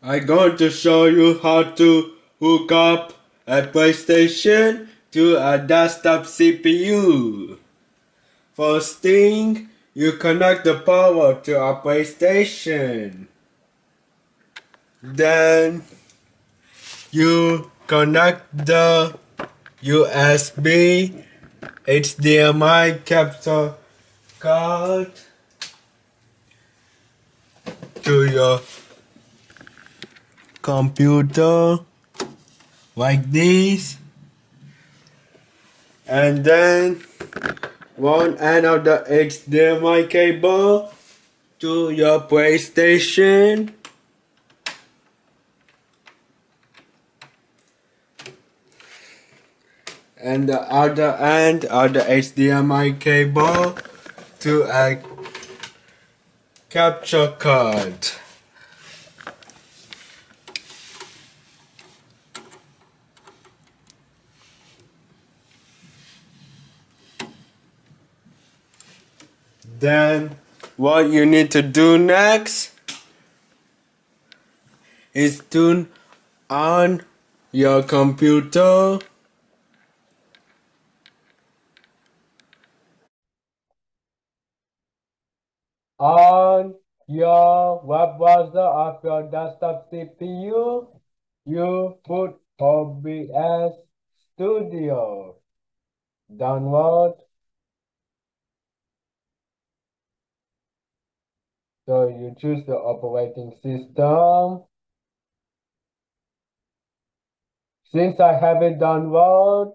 I'm going to show you how to hook up a PlayStation to a desktop CPU. First thing, you connect the power to a PlayStation. Then you connect the USB HDMI capture card to your computer like this and then one end of the HDMI cable to your PlayStation and the other end of the HDMI cable to a capture card. Then what you need to do next is turn on your computer on your web browser of your desktop CPU, you put OBS Studio. Download. So you choose the operating system. Since I have it download,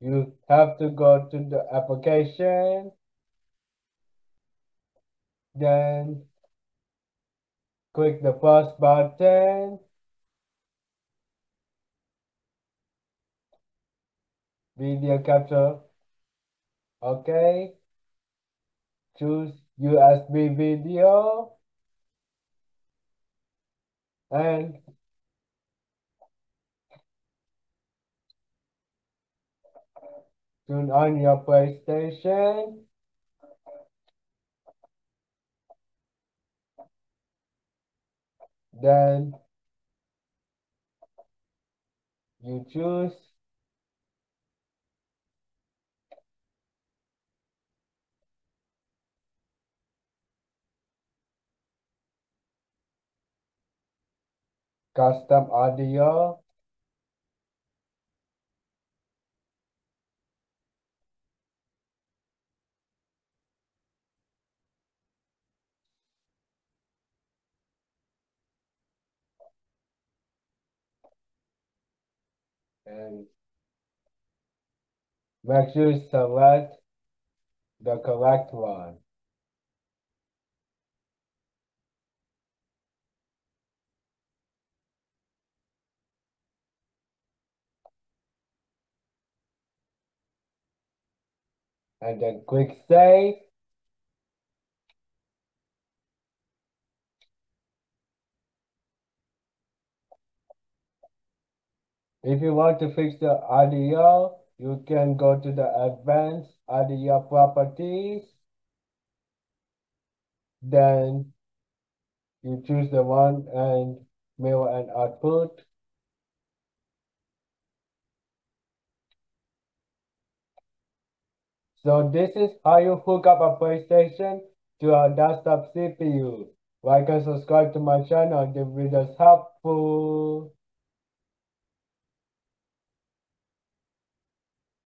you have to go to the application, then click the first button, video capture, okay, choose USB video, and turn on your PlayStation. Then you choose custom audio. and make sure you select the correct one. And then click save. If you want to fix the audio, you can go to the advanced audio properties. Then you choose the one and mirror and output. So this is how you hook up a PlayStation to a desktop CPU. Like and subscribe to my channel. The videos helpful.